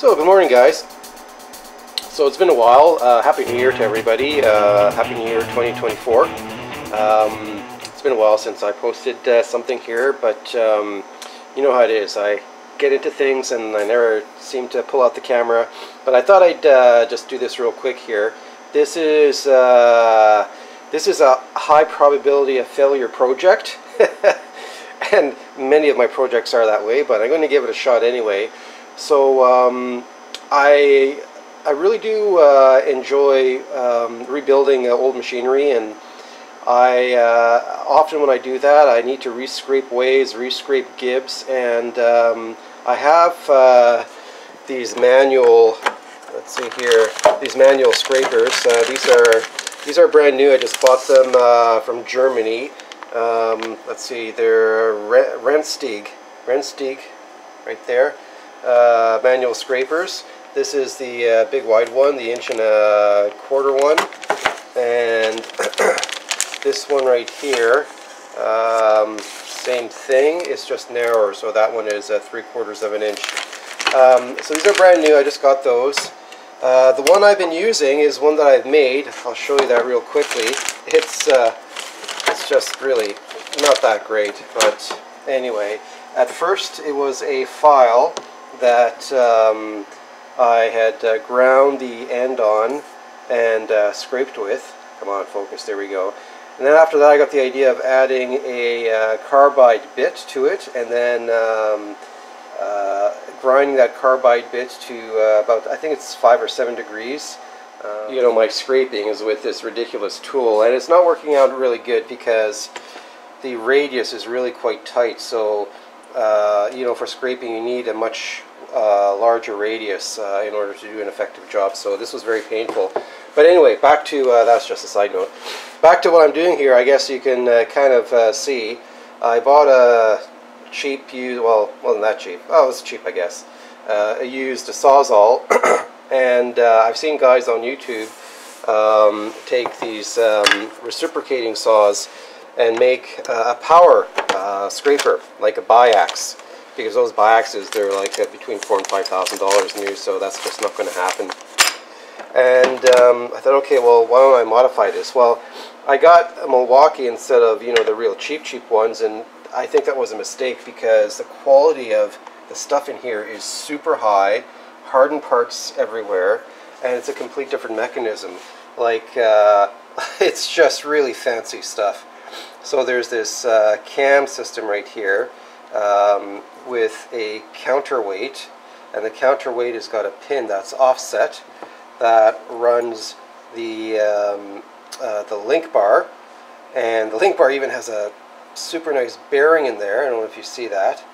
So, good morning, guys. So, it's been a while. Uh, Happy New Year to everybody. Uh, Happy New Year 2024. Um, it's been a while since I posted uh, something here, but um, you know how it is. I get into things and I never seem to pull out the camera. But I thought I'd uh, just do this real quick here. This is uh, this is a high probability of failure project. and many of my projects are that way, but I'm going to give it a shot anyway. So um, I I really do uh, enjoy um, rebuilding uh, old machinery, and I uh, often when I do that, I need to rescrape ways, rescrape gibs, and um, I have uh, these manual. Let's see here, these manual scrapers. Uh, these are these are brand new. I just bought them uh, from Germany. Um, let's see, they're Rennsteig, Rennsteig, right there uh, manual scrapers. This is the uh, big wide one, the inch and a quarter one. And this one right here, um, same thing, it's just narrower. So that one is uh, three quarters of an inch. Um, so these are brand new, I just got those. Uh, the one I've been using is one that I've made. I'll show you that real quickly. It's, uh, it's just really not that great, but anyway. At first it was a file that um, I had uh, ground the end on and uh, scraped with. Come on, focus, there we go. And then after that I got the idea of adding a uh, carbide bit to it and then um, uh, grinding that carbide bit to uh, about, I think it's 5 or 7 degrees. Uh, you know, my scraping is with this ridiculous tool and it's not working out really good because the radius is really quite tight so you know for scraping you need a much larger radius uh, in order to do an effective job. So this was very painful. But anyway, back to, uh, that's just a side note. Back to what I'm doing here, I guess you can uh, kind of uh, see. I bought a cheap used, well, wasn't that cheap. Oh, it was cheap, I guess. Uh, I used a Sawzall, and I've seen guys on YouTube um, take these um, reciprocating saws and make a power scraper, like a biax because those biaxes they're like uh, between four and five thousand dollars new so that's just not going to happen. And um, I thought okay well why don't I modify this? Well I got a Milwaukee instead of you know the real cheap cheap ones and I think that was a mistake because the quality of the stuff in here is super high hardened parts everywhere and it's a complete different mechanism. Like uh, it's just really fancy stuff. So there's this uh, cam system right here um, with a counterweight and the counterweight has got a pin that's offset that runs the um, uh, the link bar. And the link bar even has a super nice bearing in there. I don't know if you see that.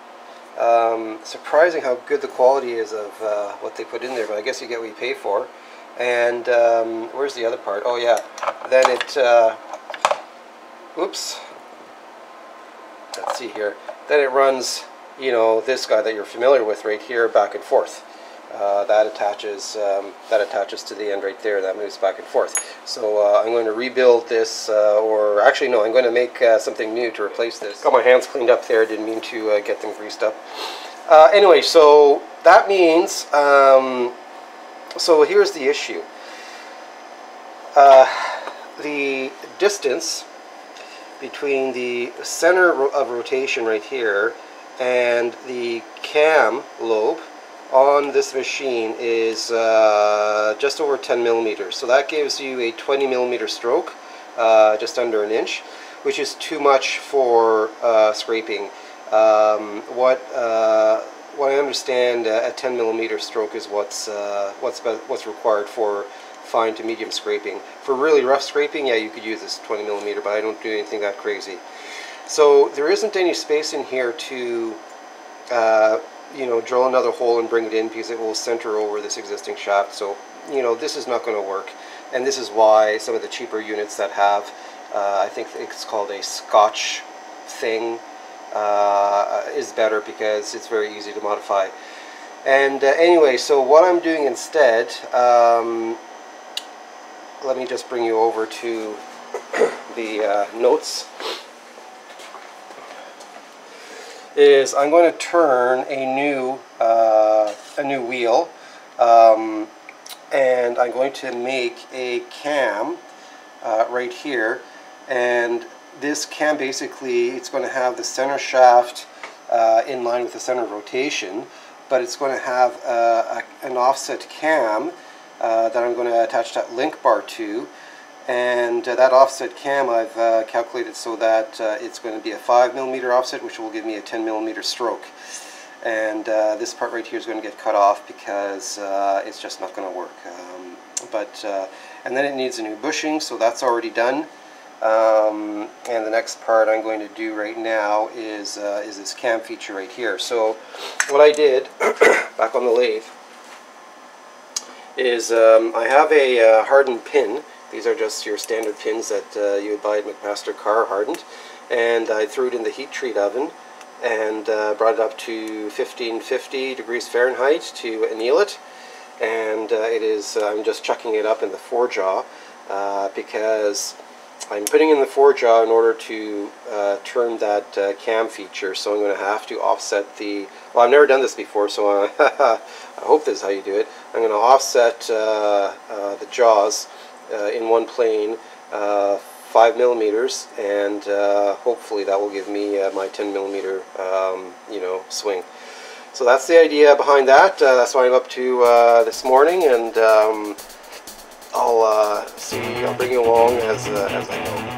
Um, surprising how good the quality is of uh, what they put in there but I guess you get what you pay for. And um, where's the other part? Oh yeah. Then it uh, oops see here then it runs you know, this guy that you're familiar with right here back and forth. Uh, that attaches um, that attaches to the end right there. That moves back and forth. So uh, I'm going to rebuild this uh, or actually no I'm going to make uh, something new to replace this. Got my hands cleaned up there. Didn't mean to uh, get them greased up. Uh, anyway so that means um, so here's the issue. The distance between the center of rotation right here and the cam lobe on this machine is uh, just over 10 millimeters. So that gives you a 20 millimeter stroke uh, just under an inch which is too much for uh, scraping. Um, what uh, what I understand uh, a 10 millimeter stroke is what's uh, what's what's required for fine to medium scraping for really rough scraping yeah you could use this 20 millimeter but I don't do anything that crazy so there isn't any space in here to, uh, you know, drill another hole and bring it in because it will center over this existing shaft. So, you know, this is not going to work. And this is why some of the cheaper units that have, uh, I think it's called a Scotch thing, uh, is better because it's very easy to modify. And uh, anyway, so what I'm doing instead, um, let me just bring you over to the uh, notes is I'm going to turn a new uh, a new wheel. Um, and I'm going to make a cam uh, right here and this cam basically it's going to have the center shaft uh, in line with the center rotation but it's going to have uh, a, an offset cam that I'm going to attach that link bar to and uh, that offset cam I've uh, calculated so that it's going to be a 5 millimeter offset which will give me a 10 millimeter stroke and uh, this part right here is going to get cut off because uh, it's just not going to work. Um, but uh, and then it needs a new bushing, so that's already done. Um, and the next part I'm going to do right now is uh, is this cam feature right here. So what I did back on the lathe is um, I have a uh, hardened pin. These are just your standard pins that uh, you would buy at McMaster-Carr hardened, and I threw it in the heat treat oven and uh, brought it up to 1550 degrees Fahrenheit to anneal it. And uh, it is uh, I'm just chucking it up in the four jaw uh, because I'm putting in the four jaw in order to turn that cam feature. So I'm going to have to offset the well I've never done this before so I hope this is how you do it. I'm going to offset the jaws in one plane 5 millimeters and uh, hopefully that will give me uh, my 10 millimeter um, you know swing. So that's the idea behind that. Uh, that's what I'm up to uh, this morning and um, I'll uh, see I'll bring you along as, uh, as I go